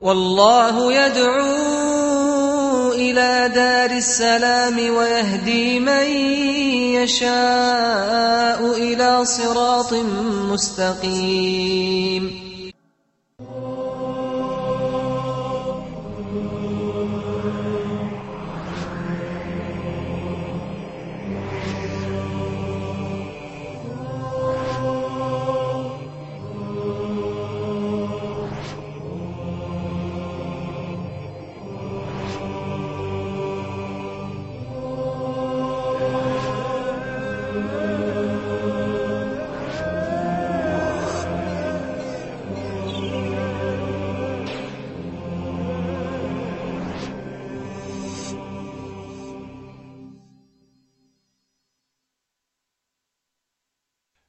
والله يدعو إلى دار السلام ويهدي من يشاء إلى صراط مستقيم.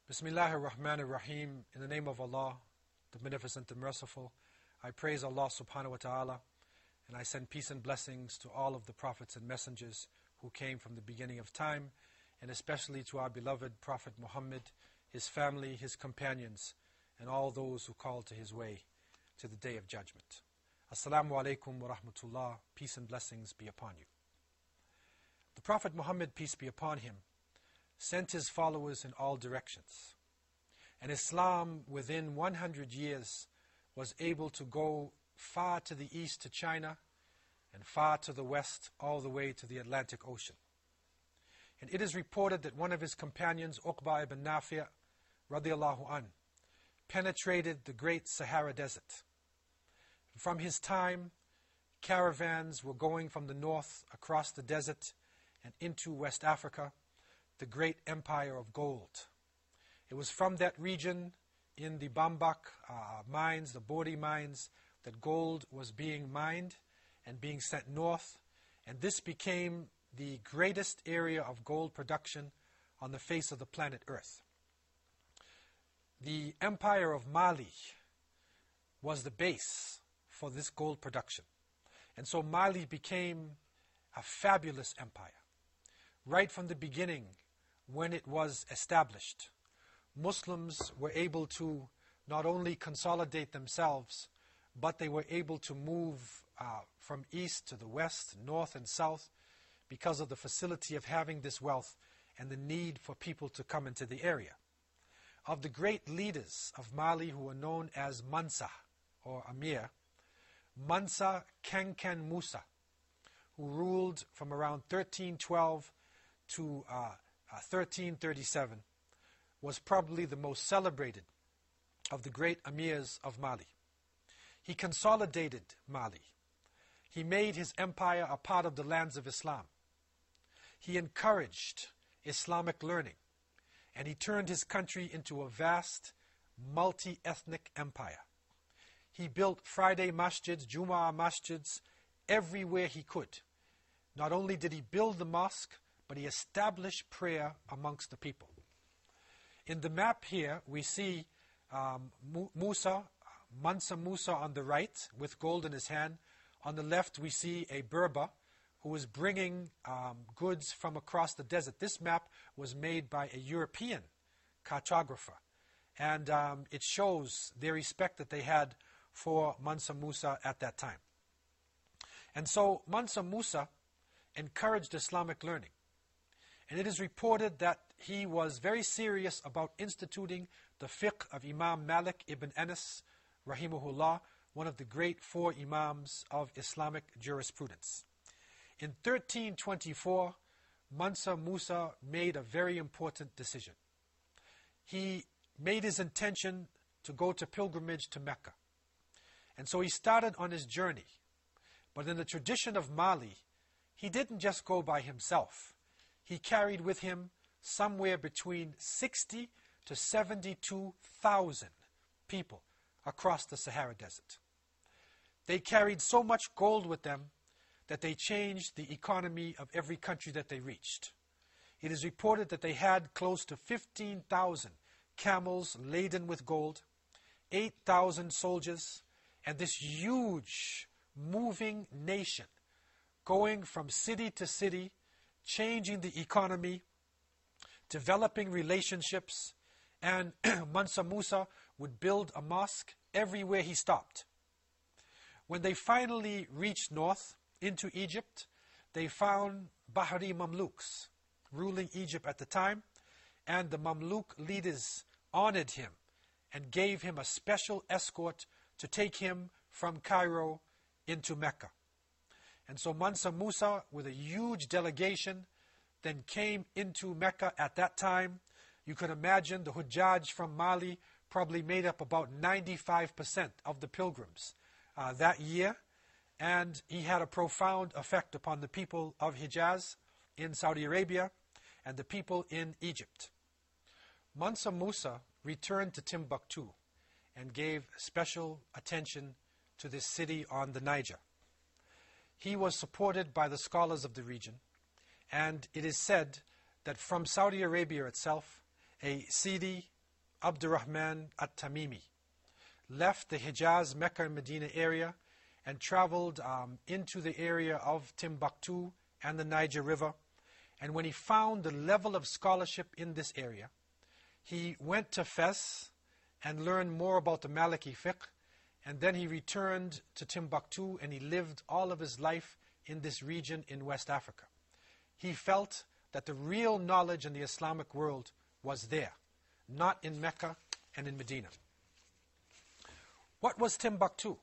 Bismillah ar-Rahman ar-Rahim. In the name of Allah, the Beneficent the Merciful, I praise Allah subhanahu wa ta'ala and I send peace and blessings to all of the prophets and messengers who came from the beginning of time and especially to our beloved Prophet Muhammad, his family, his companions, and all those who call to his way to the day of judgment. Assalamu alaikum wa rahmatullah. Peace and blessings be upon you. The Prophet Muhammad, peace be upon him, sent his followers in all directions. And Islam, within 100 years, was able to go far to the east to China and far to the west, all the way to the Atlantic Ocean. And it is reported that one of his companions, Uqba ibn Nafi' radiallahu an, penetrated the great Sahara Desert. From his time, caravans were going from the north across the desert and into West Africa the great empire of gold. It was from that region in the Bambuk uh, mines, the Bori mines, that gold was being mined and being sent north. And this became the greatest area of gold production on the face of the planet Earth. The empire of Mali was the base for this gold production. And so Mali became a fabulous empire. Right from the beginning, when it was established, Muslims were able to not only consolidate themselves, but they were able to move uh, from east to the west, north and south, because of the facility of having this wealth and the need for people to come into the area. Of the great leaders of Mali who were known as Mansa or Amir, Mansa Kankan Musa, who ruled from around 1312 to uh, Uh, 1337, was probably the most celebrated of the great emirs of Mali. He consolidated Mali. He made his empire a part of the lands of Islam. He encouraged Islamic learning, and he turned his country into a vast, multi ethnic empire. He built Friday masjids, Jumu'ah masjids, everywhere he could. Not only did he build the mosque, but he established prayer amongst the people. In the map here, we see um, Musa, Mansa Musa on the right with gold in his hand. On the left, we see a Berber who was bringing um, goods from across the desert. This map was made by a European cartographer, and um, it shows the respect that they had for Mansa Musa at that time. And so Mansa Musa encouraged Islamic learning. And it is reported that he was very serious about instituting the fiqh of Imam Malik ibn Anas, rahimahullah, one of the great four Imams of Islamic jurisprudence. In 1324, Mansa Musa made a very important decision. He made his intention to go to pilgrimage to Mecca. And so he started on his journey. But in the tradition of Mali, he didn't just go by himself he carried with him somewhere between 60 to 72,000 people across the Sahara Desert. They carried so much gold with them that they changed the economy of every country that they reached. It is reported that they had close to 15,000 camels laden with gold, 8,000 soldiers, and this huge moving nation going from city to city changing the economy, developing relationships, and Mansa Musa would build a mosque everywhere he stopped. When they finally reached north into Egypt, they found Bahri Mamluks ruling Egypt at the time, and the Mamluk leaders honored him and gave him a special escort to take him from Cairo into Mecca. And so Mansa Musa, with a huge delegation, then came into Mecca at that time. You can imagine the Hujjaj from Mali probably made up about 95% of the pilgrims uh, that year. And he had a profound effect upon the people of Hijaz in Saudi Arabia and the people in Egypt. Mansa Musa returned to Timbuktu and gave special attention to this city on the Niger. He was supported by the scholars of the region, and it is said that from Saudi Arabia itself, a Sidi Abdurrahman at Tamimi left the Hijaz, Mecca, and Medina area and traveled um, into the area of Timbuktu and the Niger River. And when he found the level of scholarship in this area, he went to Fes and learned more about the Maliki fiqh. And then he returned to Timbuktu and he lived all of his life in this region in West Africa. He felt that the real knowledge in the Islamic world was there, not in Mecca and in Medina. What was Timbuktu?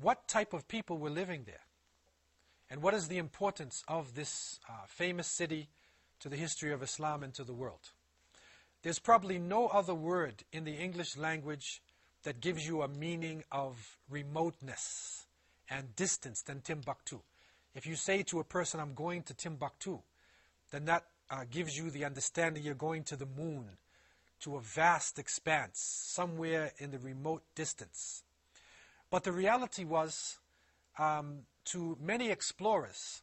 What type of people were living there? And what is the importance of this uh, famous city to the history of Islam and to the world? There's probably no other word in the English language that gives you a meaning of remoteness and distance than Timbuktu. If you say to a person, I'm going to Timbuktu, then that uh, gives you the understanding you're going to the moon, to a vast expanse, somewhere in the remote distance. But the reality was, um, to many explorers,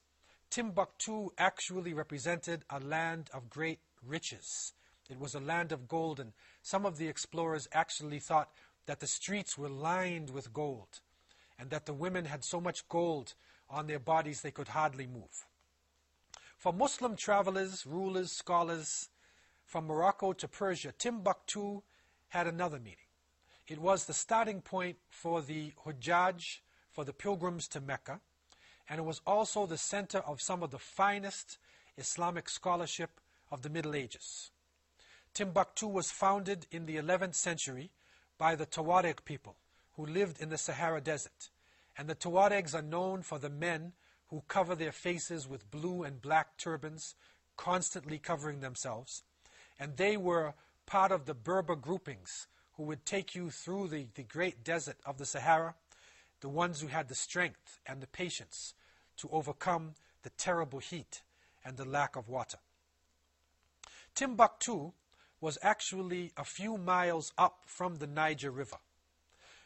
Timbuktu actually represented a land of great riches. It was a land of gold, and some of the explorers actually thought that the streets were lined with gold, and that the women had so much gold on their bodies they could hardly move. For Muslim travelers, rulers, scholars, from Morocco to Persia, Timbuktu had another meaning. It was the starting point for the Hujjaj, for the pilgrims to Mecca, and it was also the center of some of the finest Islamic scholarship of the Middle Ages. Timbuktu was founded in the 11th century by the Tuareg people who lived in the Sahara Desert. And the Tuaregs are known for the men who cover their faces with blue and black turbans, constantly covering themselves. And they were part of the Berber groupings who would take you through the, the great desert of the Sahara, the ones who had the strength and the patience to overcome the terrible heat and the lack of water. Timbuktu was actually a few miles up from the Niger River.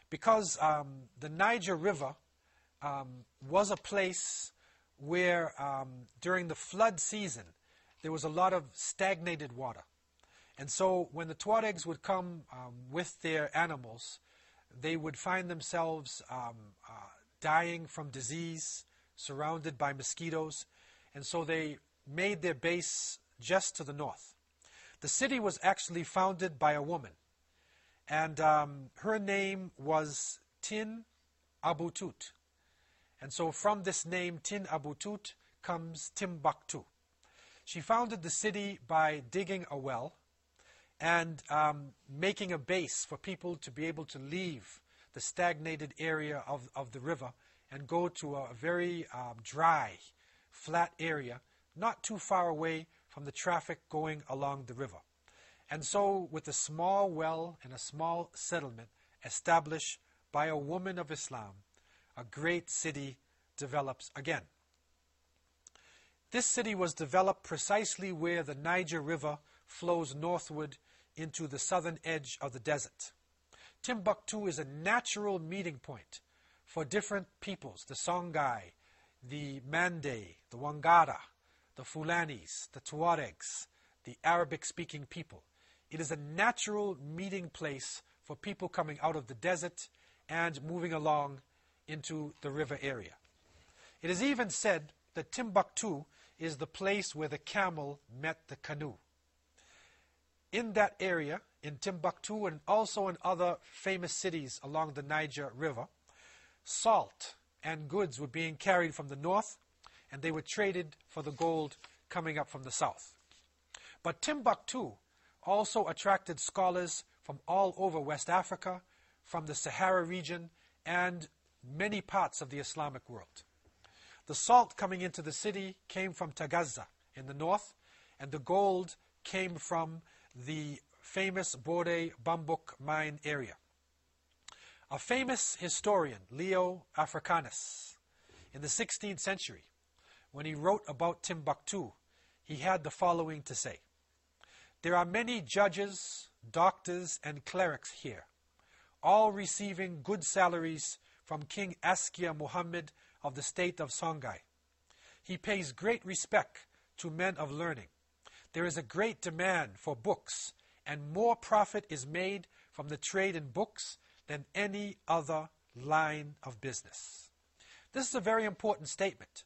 Because um, the Niger River um, was a place where um, during the flood season there was a lot of stagnated water. And so when the Tuaregs would come um, with their animals, they would find themselves um, uh, dying from disease, surrounded by mosquitoes, and so they made their base just to the north. The city was actually founded by a woman, and um, her name was Tin Abutut. And so from this name, Tin Abutut, comes Timbuktu. She founded the city by digging a well and um, making a base for people to be able to leave the stagnated area of, of the river and go to a very um, dry, flat area, not too far away from the traffic going along the river. And so, with a small well and a small settlement established by a woman of Islam, a great city develops again. This city was developed precisely where the Niger River flows northward into the southern edge of the desert. Timbuktu is a natural meeting point for different peoples the Songhai, the Mande, the Wangara, the Fulanis, the Tuaregs, the Arabic speaking people. It is a natural meeting place for people coming out of the desert and moving along into the river area. It is even said that Timbuktu is the place where the camel met the canoe. in that area, in Timbuktu and also in other famous cities along the Niger River, salt and goods were being carried from the north and they were traded for the gold coming up from the south. But Timbuktu also attracted scholars from all over West Africa, from the Sahara region, and many parts of the Islamic world. The salt coming into the city came from Tagaza in the north, and the gold came from the famous Bore Bambuk mine area. A famous historian, Leo Africanus, in the 16th century, when he wrote about Timbuktu, he had the following to say There are many judges, doctors, and clerics here, all receiving good salaries from King Askia Muhammad of the state of Songhai. He pays great respect to men of learning. There is a great demand for books, and more profit is made from the trade in books than any other line of business. This is a very important statement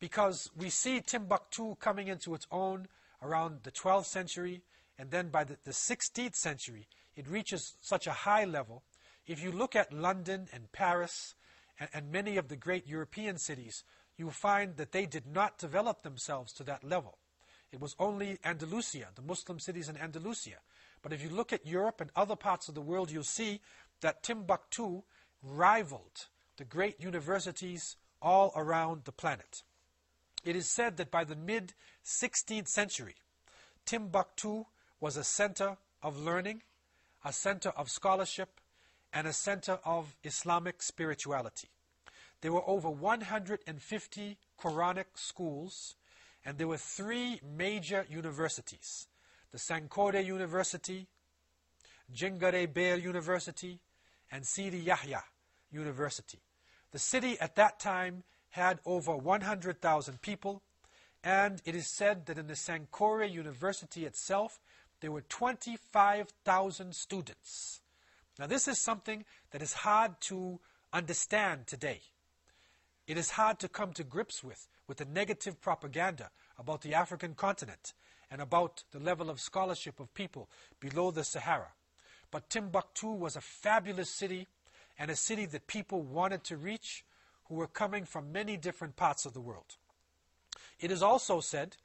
because we see Timbuktu coming into its own around the 12th century, and then by the, the 16th century, it reaches such a high level. If you look at London and Paris and, and many of the great European cities, you find that they did not develop themselves to that level. It was only Andalusia, the Muslim cities in Andalusia. But if you look at Europe and other parts of the world, you'll see that Timbuktu rivaled the great universities all around the planet. It is said that by the mid 16th century, Timbuktu was a center of learning, a center of scholarship, and a center of Islamic spirituality. There were over 150 Quranic schools, and there were three major universities the Sankore University, Djingareyber University, and Sidi Yahya University. The city at that time had over 100,000 people, and it is said that in the Sankore University itself, there were 25,000 students. Now, this is something that is hard to understand today. It is hard to come to grips with, with the negative propaganda about the African continent and about the level of scholarship of people below the Sahara. But Timbuktu was a fabulous city and a city that people wanted to reach who were coming from many different parts of the world. It is also said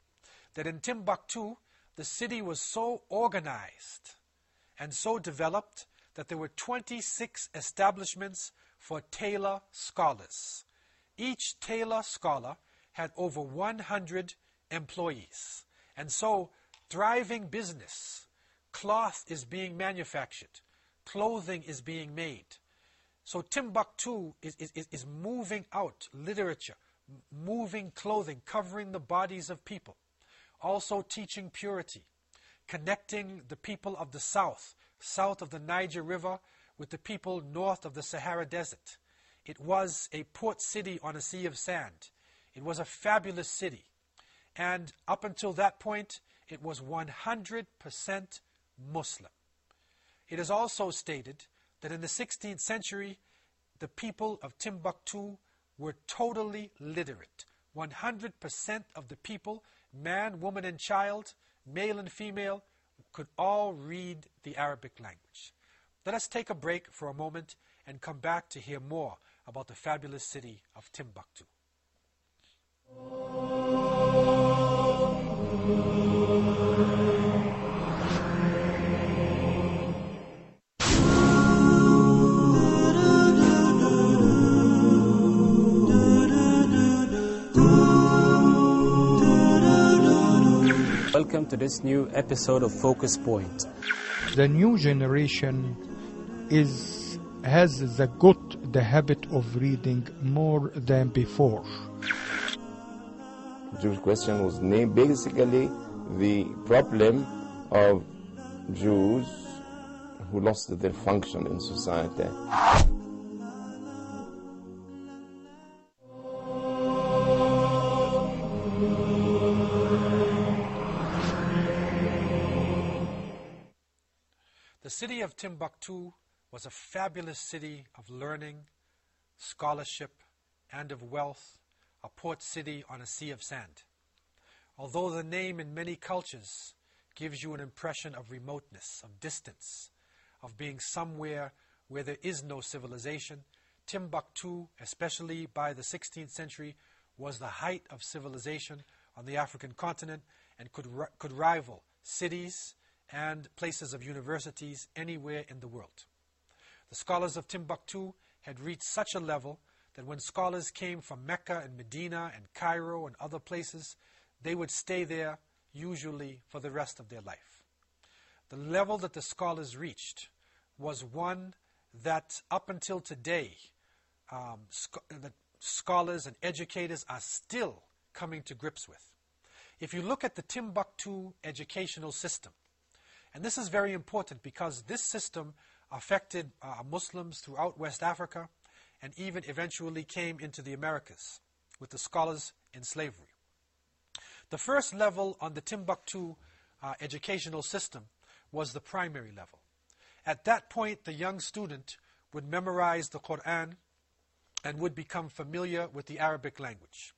that in Timbuktu, the city was so organized and so developed that there were 26 establishments for tailor scholars. Each tailor scholar had over 100 employees. And so, thriving business, cloth is being manufactured, clothing is being made. So Timbuktu is, is, is moving out literature, moving clothing, covering the bodies of people. Also teaching purity, connecting the people of the south, south of the Niger River, with the people north of the Sahara Desert. It was a port city on a sea of sand. It was a fabulous city. And up until that point, it was 100% Muslim. It is also stated that in the 16th century, the people of Timbuktu were totally literate. 100% of the people, man, woman, and child, male and female, could all read the Arabic language. Let us take a break for a moment and come back to hear more about the fabulous city of Timbuktu. Welcome to this new episode of Focus Point. the new generation is has the got the habit of reading more than before. Jewish question was named basically the problem of Jews who lost their function in society. City of Timbuktu was a fabulous city of learning, scholarship, and of wealth, a port city on a sea of sand. Although the name in many cultures gives you an impression of remoteness, of distance, of being somewhere where there is no civilization. Timbuktu, especially by the 16th century, was the height of civilization on the African continent and could, could rival cities and places of universities anywhere in the world. The scholars of Timbuktu had reached such a level that when scholars came from Mecca and Medina and Cairo and other places, they would stay there usually for the rest of their life. The level that the scholars reached was one that up until today, um, that scholars and educators are still coming to grips with. If you look at the Timbuktu educational system, and this is very important because this system affected uh, Muslims throughout West Africa and even eventually came into the Americas with the scholars in slavery. The first level on the Timbuktu uh, educational system was the primary level. At that point, the young student would memorize the Quran and would become familiar with the Arabic language.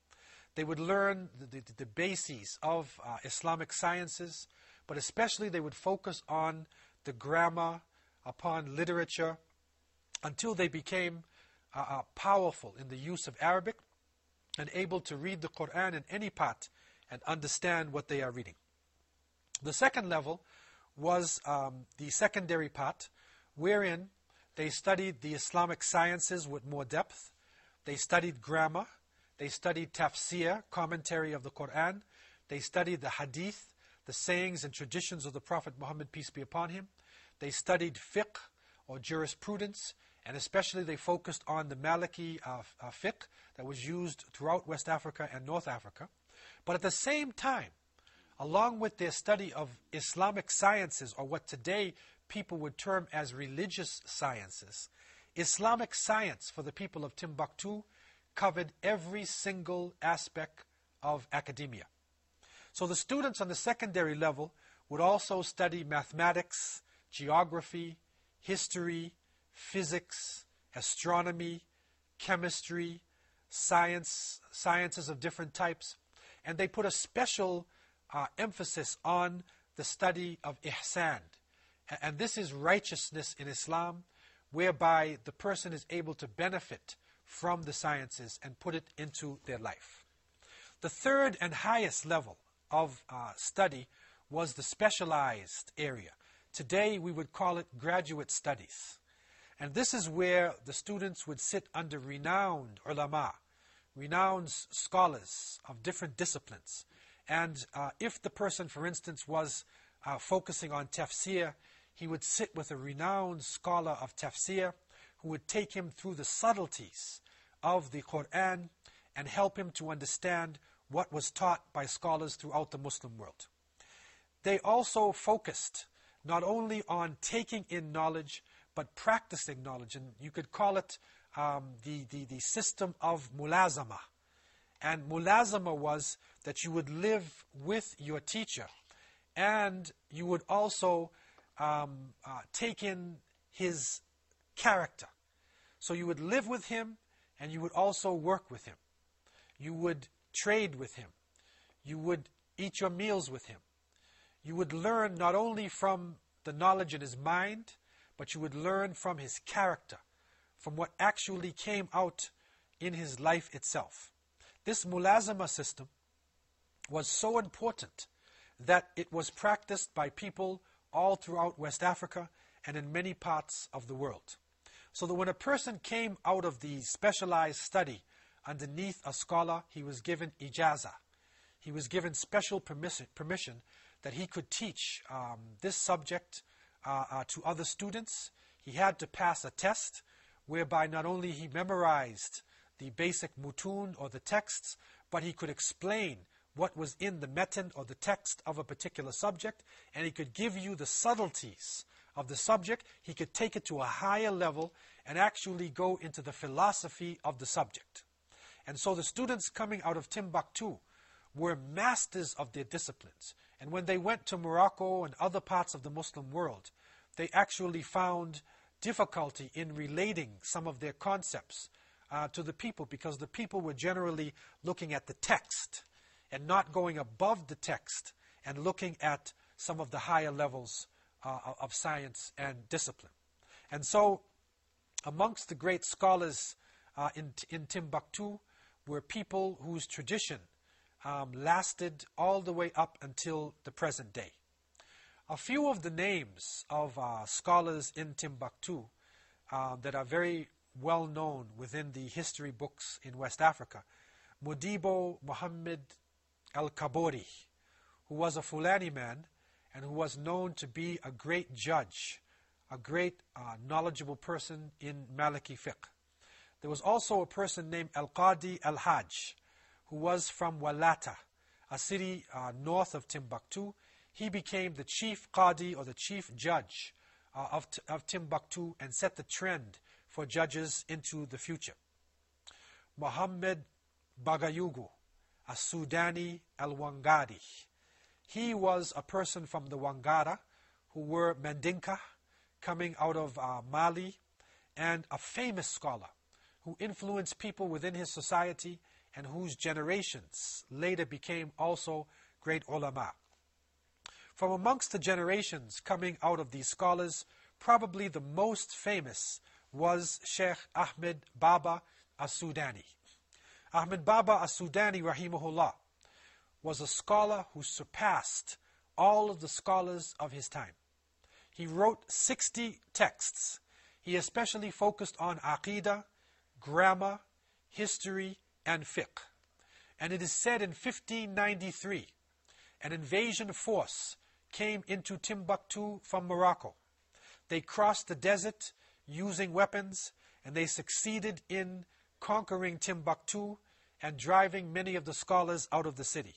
They would learn the, the, the bases of uh, Islamic sciences, but especially they would focus on the grammar, upon literature, until they became uh, uh, powerful in the use of Arabic and able to read the Quran in any part and understand what they are reading. The second level was um, the secondary part, wherein they studied the Islamic sciences with more depth. They studied grammar. They studied tafsir, commentary of the Quran. They studied the hadith, the sayings and traditions of the Prophet Muhammad, peace be upon him. They studied fiqh or jurisprudence, and especially they focused on the Maliki uh, uh, fiqh that was used throughout West Africa and North Africa. But at the same time, along with their study of Islamic sciences, or what today people would term as religious sciences, Islamic science for the people of Timbuktu covered every single aspect of academia. So the students on the secondary level would also study mathematics, geography, history, physics, astronomy, chemistry, science, sciences of different types, and they put a special uh, emphasis on the study of ihsan. And this is righteousness in Islam, whereby the person is able to benefit from the sciences and put it into their life. The third and highest level of uh, study was the specialized area. Today we would call it graduate studies. And this is where the students would sit under renowned ulama, renowned scholars of different disciplines. And uh, if the person, for instance, was uh, focusing on tafsir, he would sit with a renowned scholar of tafsir who would take him through the subtleties of the Quran and help him to understand what was taught by scholars throughout the Muslim world. They also focused not only on taking in knowledge, but practicing knowledge. And you could call it um, the, the, the system of mulazama. And mulazama was that you would live with your teacher and you would also um, uh, take in his character. So you would live with him and you would also work with him. You would trade with him. You would eat your meals with him. You would learn not only from the knowledge in his mind, but you would learn from his character, from what actually came out in his life itself. This mulazama system was so important that it was practiced by people all throughout West Africa and in many parts of the world. So that when a person came out of the specialized study underneath a scholar, he was given ijaza. He was given special permission, permission that he could teach um, this subject uh, uh, to other students. He had to pass a test whereby not only he memorized the basic mutun or the texts, but he could explain what was in the matn or the text of a particular subject, and he could give you the subtleties of the subject. He could take it to a higher level and actually go into the philosophy of the subject. And so the students coming out of Timbuktu were masters of their disciplines. And when they went to Morocco and other parts of the Muslim world, they actually found difficulty in relating some of their concepts uh, to the people because the people were generally looking at the text and not going above the text and looking at some of the higher levels uh, of science and discipline. And so, amongst the great scholars uh, in, in Timbuktu were people whose tradition um, lasted all the way up until the present day. A few of the names of uh, scholars in Timbuktu uh, that are very well known within the history books in West Africa. Modibo Muhammad al Kabori, who was a Fulani man and who was known to be a great judge, a great uh, knowledgeable person in Maliki fiqh. There was also a person named Al Qadi Al Hajj, who was from Walata, a city uh, north of Timbuktu. He became the chief Qadi or the chief judge uh, of, of Timbuktu and set the trend for judges into the future. Muhammad Bagayugu, a Sudani al Wangari. He was a person from the Wangara who were Mandinka coming out of uh, Mali and a famous scholar who influenced people within his society and whose generations later became also great ulama. From amongst the generations coming out of these scholars, probably the most famous was Sheikh Ahmed Baba as-Sudani. Ahmed Baba as-Sudani, rahimahullah, was a scholar who surpassed all of the scholars of his time. He wrote 60 texts. He especially focused on aqidah, grammar, history, and fiqh. And it is said in 1593, an invasion force came into Timbuktu from Morocco. They crossed the desert using weapons, and they succeeded in conquering Timbuktu and driving many of the scholars out of the city.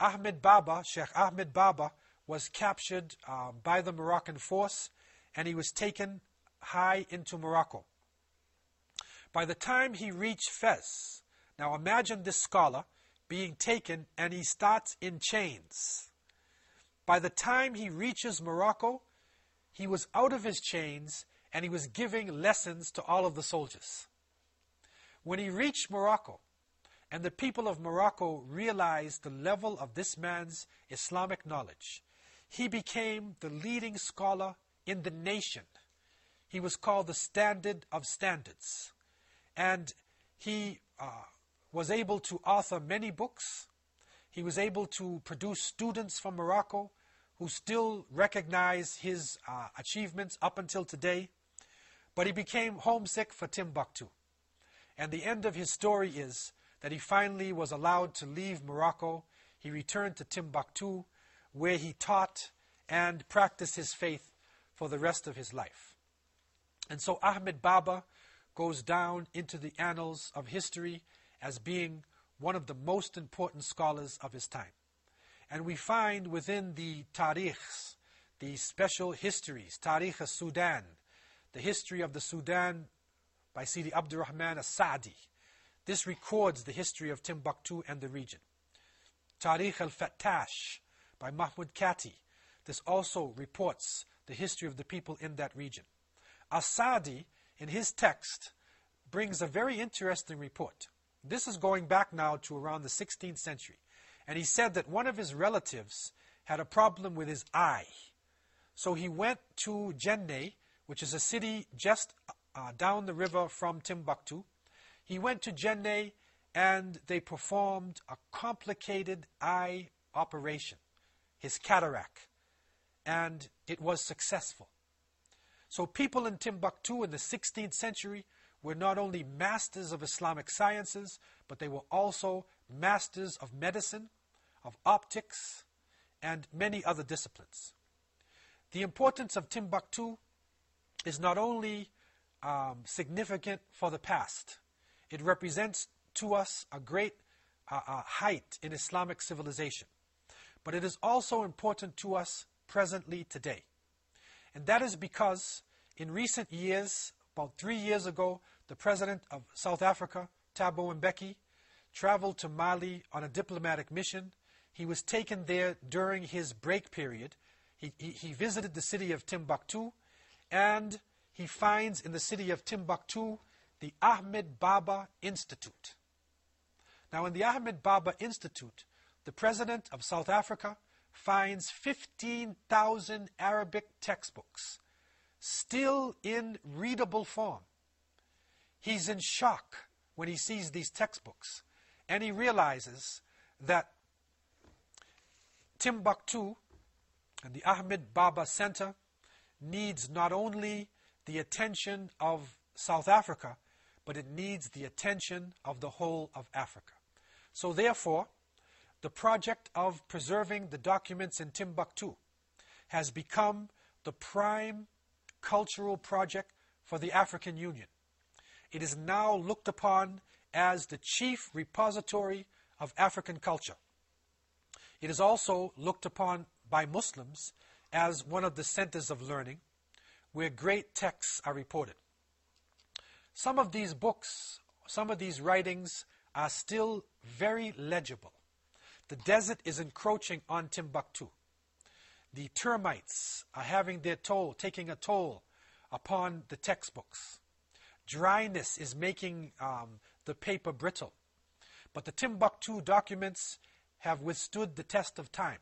Ahmed Baba, Sheikh Ahmed Baba, was captured uh, by the Moroccan force and he was taken high into Morocco. By the time he reached Fez, now imagine this scholar being taken and he starts in chains. By the time he reaches Morocco, he was out of his chains and he was giving lessons to all of the soldiers. When he reached Morocco, and the people of Morocco realized the level of this man's Islamic knowledge, he became the leading scholar in the nation. He was called the standard of standards. And he uh, was able to author many books. He was able to produce students from Morocco who still recognize his uh, achievements up until today. But he became homesick for Timbuktu. And the end of his story is that he finally was allowed to leave Morocco. He returned to Timbuktu, where he taught and practiced his faith for the rest of his life. And so Ahmed Baba goes down into the annals of history as being one of the most important scholars of his time. And we find within the tarikhs, the special histories, Tarikh al-Sudan, the history of the Sudan by Sidi Abdurrahman as-Sa'di. This records the history of Timbuktu and the region. Tarikh al-Fattash by Mahmud Kati. This also reports the history of the people in that region. As-Sa'di, in his text, brings a very interesting report. This is going back now to around the 16th century. And he said that one of his relatives had a problem with his eye. So he went to Jenne, which is a city just uh, down the river from Timbuktu. He went to Jenne and they performed a complicated eye operation, his cataract, and it was successful. So people in Timbuktu in the 16th century were not only masters of Islamic sciences, but they were also masters of medicine, of optics, and many other disciplines. The importance of Timbuktu is not only um, significant for the past, it represents to us a great uh, uh, height in Islamic civilization. But it is also important to us presently today. And that is because in recent years, about three years ago, the president of South Africa, Thabo Mbeki, traveled to Mali on a diplomatic mission. He was taken there during his break period. He, he, he visited the city of Timbuktu and he finds in the city of Timbuktu the Ahmed Baba Institute. Now, in the Ahmed Baba Institute, the president of South Africa, finds 15,000 Arabic textbooks still in readable form. He's in shock when he sees these textbooks and he realizes that Timbuktu and the Ahmed Baba Center needs not only the attention of South Africa, but it needs the attention of the whole of Africa. So, therefore, the project of preserving the documents in Timbuktu has become the prime cultural project for the African Union. It is now looked upon as the chief repository of African culture. It is also looked upon by Muslims as one of the centers of learning where great texts are reported. Some of these books, some of these writings are still very legible. The desert is encroaching on Timbuktu. The termites are having their toll, taking a toll upon the textbooks. Dryness is making um, the paper brittle. But the Timbuktu documents have withstood the test of time.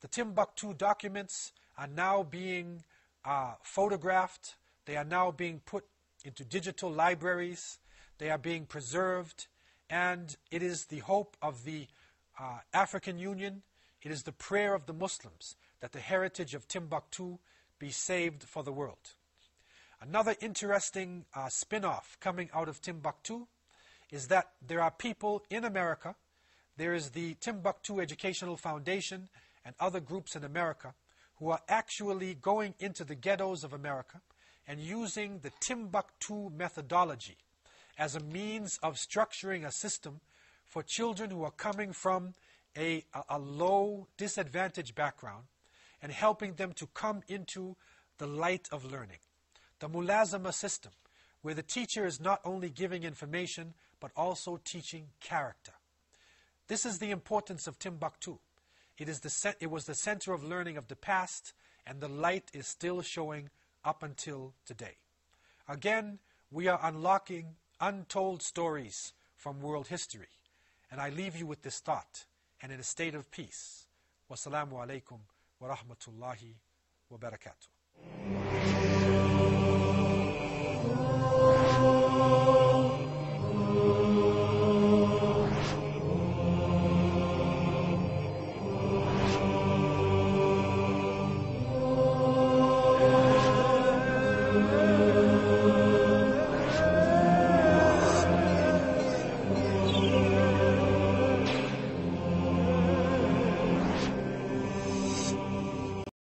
The Timbuktu documents are now being uh, photographed, they are now being put into digital libraries, they are being preserved, and it is the hope of the uh, African Union, it is the prayer of the Muslims that the heritage of Timbuktu be saved for the world. Another interesting uh, spin off coming out of Timbuktu is that there are people in America, there is the Timbuktu Educational Foundation and other groups in America who are actually going into the ghettos of America and using the Timbuktu methodology as a means of structuring a system for children who are coming from a, a, low, disadvantaged background and helping them to come into the light of learning. The mulazama system, where the teacher is not only giving information but also teaching character. This is the importance of Timbuktu. It, is the, it was the center of learning of the past, and the light is still showing up until today. Again, we are unlocking untold stories from world history. And I leave you with this thought and in a state of peace. Wassalamu alaikum wa rahmatullahi wa barakatuh.